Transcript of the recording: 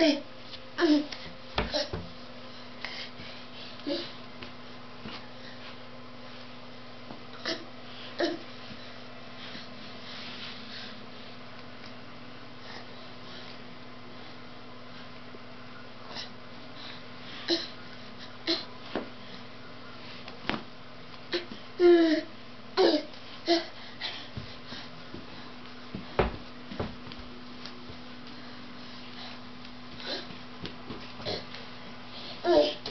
Mm. Ugh.